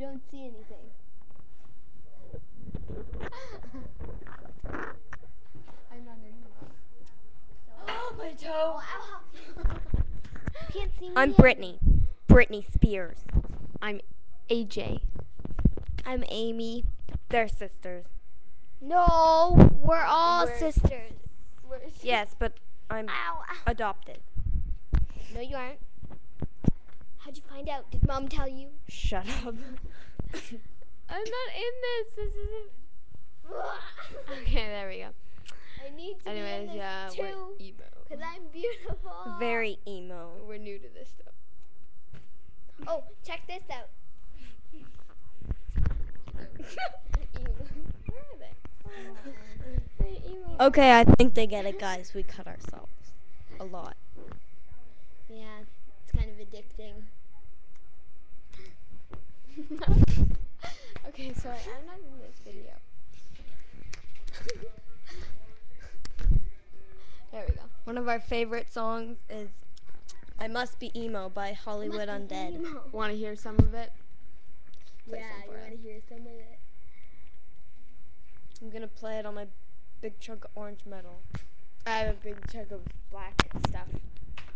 don't see anything. I'm not in this. My toe. Can't see me. I'm yet. Brittany. Brittany Spears. I'm AJ. I'm Amy. They're sisters. No, we're all We're- sisters. Yes, but I'm Ow. adopted. No, you aren't. How'd you find out? Did mom tell you? Shut up. I'm not in this. This isn't. Okay, there we go. I need to Anyways, be in this yeah, too, we're emo. cause I'm beautiful. Very emo. We're new to this stuff. Oh, check this out. Where are they? Hey, emo. Okay, I think they get it, guys. We cut ourselves a lot. Yeah, it's kind of addicting. okay, sorry, I'm not in this video. there we go. One of our favorite songs is I Must Be Emo by Hollywood Must Undead. Want to hear some of it? Yeah, Play some you want to hear some of it? I'm gonna play it on my big chunk of orange metal. I have a big chunk of black stuff.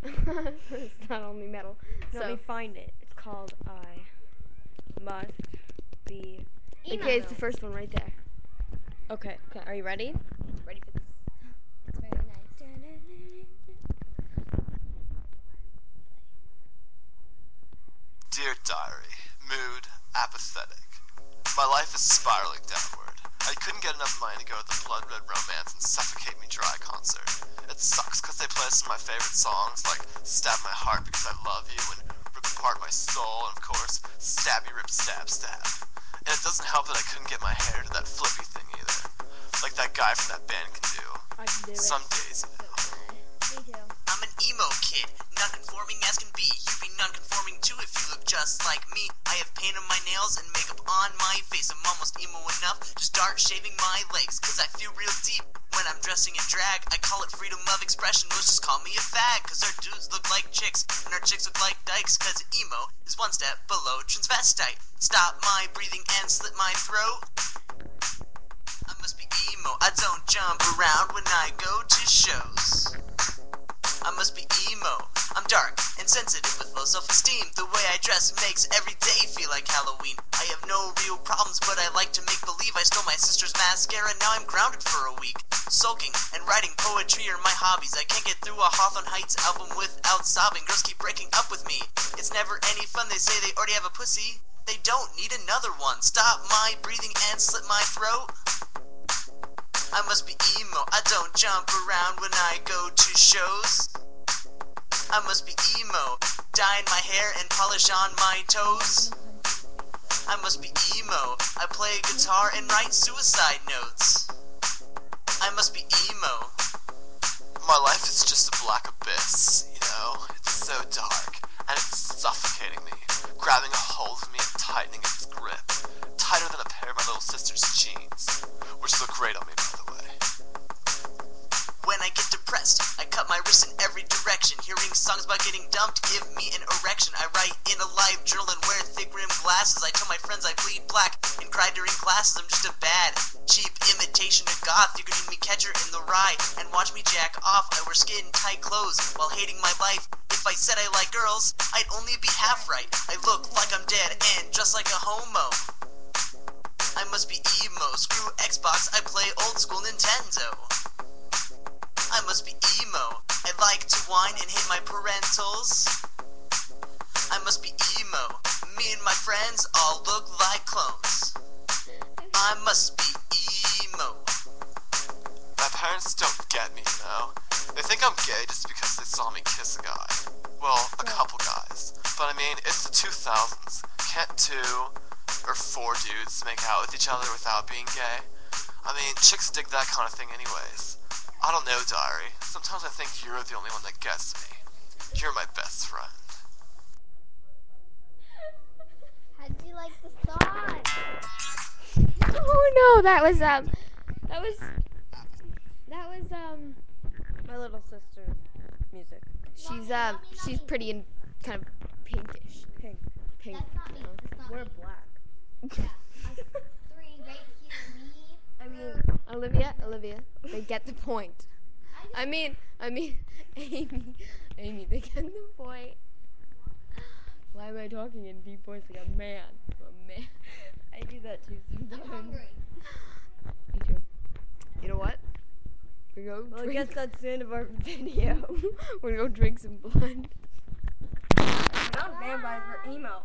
it's not only metal. Let me find it. It's called I Must Be. okay, it's the first one right there. Okay. Okay. Are you ready? Ready for this? It's very nice. Dear Diary, mood apathetic. My life is spiraling downward. I couldn't get enough money to go to the Blood Red Romance and Suffocate Me Dry concert. It sucks because they play some of my favorite songs like Stab My Heart Because I Love You and Rip Apart My Soul and of course Stabby Rip Stab Stab. And it doesn't help that I couldn't get my hair to that flippy thing either. Like that guy from that band can do. I can do it. Some days, you know. Me too. I'm an emo kid, non-conforming as can be. You'd be non-conforming too if you look just like me. I have paint on my nails and makeup on my face. I'm almost emo enough to start shaving my legs, cause I feel real deep. When I'm dressing in drag, I call it freedom of expression. Most just call me a fag, cause our dudes look like chicks, and our chicks look like dykes, cause emo is one step below transvestite. Stop my breathing and slit my throat. I must be emo. I don't jump around when I go to shows. I must be emo. I'm dark and sensitive with low self-esteem. The way I dress makes every day feel like Halloween. I have no real problems, but I like to make believe I stole my sister's mascara. And now I'm grounded for a week. Sulking and writing poetry are my hobbies. I can't get through a Hawthorne Heights album without sobbing. Girls keep breaking up with me. It's never any fun. They say they already have a pussy. They don't need another one. Stop my breathing and slit my throat. I must be emo. I don't jump around when I go to shows. I must be emo. Dyeing my hair and polish on my toes. I must be emo. I play guitar and write suicide notes. I must be emo. My life is just a black abyss, you know? It's so dark, and it's suffocating me, grabbing a hold of me and tightening its every direction. Hearing songs about getting dumped give me an erection. I write in a LiveJournal and wear thick rimmed glasses. I tell my friends I bleed black and cry during classes. I'm just a bad, cheap imitation of goth. You hear me Catcher in the Rye and watch me jack off. I wear skin tight clothes while hating my life. If I said I like girls, I'd only be half right. I look like I'm dead and just like a homo. I must be emo. Screw Xbox, I play old school Nintendo. I must be emo. I to whine and hate my parentals. I must be emo. Me and my friends all look like clones. I must be emo. My parents don't get me, you know? They think I'm gay just because they saw me kiss a guy. Well, a couple guys. But I mean, it's the 2000s. Can't two or four dudes make out with each other without being gay? I mean, chicks dig that kind of thing anyways. I don't know, Diary. Sometimes I think you're the only one that gets me. You're my best friend. How do you like the song? Oh no, that was um, that was that was um. My little sister's music. She's um, she's pretty and kind of pinkish. Pink. Pink. That's not me. That's not We're me. black. Yeah, us three right here. Me. I mean, Olivia, Olivia, they get the point. I I mean, I mean, Amy, Amy, they get the point. Why am I talking in deep voice like a man? A man. I do that too I'm sometimes. hungry. Me too. You know what? We go. Well, I guess that's the end of our video. We're gonna go drink some blood. Not vampires, we're emo.